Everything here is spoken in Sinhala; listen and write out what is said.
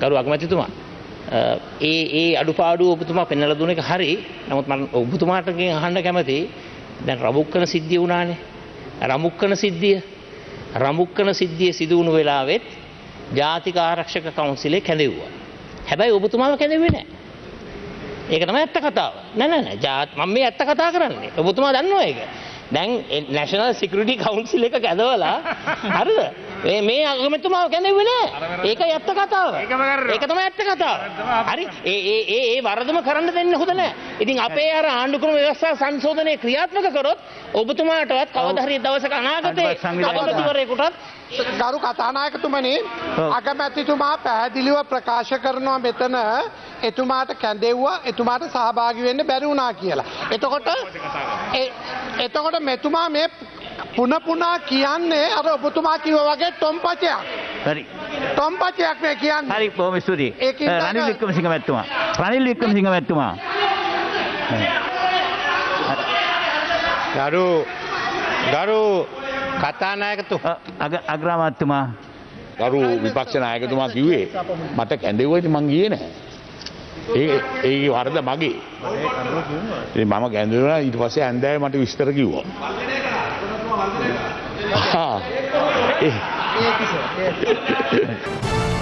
ගරු අගමැතිතුමා ඒ ඒ අඩුපාඩුව ඔබතුමා පෙන්නල දුන එක හරි නමුත් මම ඔබතුමාටකින් අහන්න කැමති දැන් රමුක්කන සිද්ධිය වුණානේ රමුක්කන සිද්ධිය රමුක්කන සිද්ධිය සිදුවුණු වෙලාවෙත් ජාතික ආරක්ෂක කවුන්සිලේ කැඳෙව්වා. හැබැයි ඔබතුමාව කැඳෙව්වේ නැහැ. ඒක තමයි ඇත්ත කතාව. නෑ නෑ නෑ ජාත් මම මේ ඇත්ත කතා කරන්නේ. ඔබතුමා දන්නවා ඒක. දැන් නැෂනල් සිකියුරිටි කවුන්සිල් එක කැඳවලා හරිද? මේ මේ අගමැතිතුමාව කැඳෙව්වේ නෑ. ඒක ඇත්ත කතාව. ඒක තමයි ඇත්ත කතාව. හරි? ඒ ඒ ඒ ඒ වරදම කරන්න දෙන්න හොඳ නෑ. ඉතින් අපේ අර ආණ්ඩුක්‍රම ව්‍යවස්ථා සංශෝධනය ක්‍රියාත්මක කරොත් ඔබතුමාටවත් කවදා හරි දවසක අනාගතේ අගමැතිවරයෙකුටත් ගරු කතානායකතුමනි අගමැතිතුමා පැහැදිලිව ප්‍රකාශ කරනවා මෙතන එතුමාට කැඳෙව්වා එතුමාට සහභාගි වෙන්න බැරි වුණා කියලා. එතකොට එතකොට මෙතුමා මේ පුන පුනා කියන්නේ අර ඔබතුමා කිව්ව වගේ ටොම්පචයක්. හරි ටොම්පචයක් මේ කියන්නේ. හරි බොහොම ස්තුතියි රනිල් වික්‍රමසිංහ මැතිතුමා රනිල් වික්‍රමසිංහ මැතිතුමා ගරු ගරු කතානායකතු අ, අග- අග්‍රාමාත්‍යතුමා ගරු විපක්ෂ නායකතුමා කිව්වේ මට කැඳෙව්වට මං ගියේ නැහැ. ඒ ඒ වරද මගේ. මම කැඳවුණා ඊට පස්සේ ඇන්දෑවේ මට විස්තර කිව්වා. ආ, ඒ-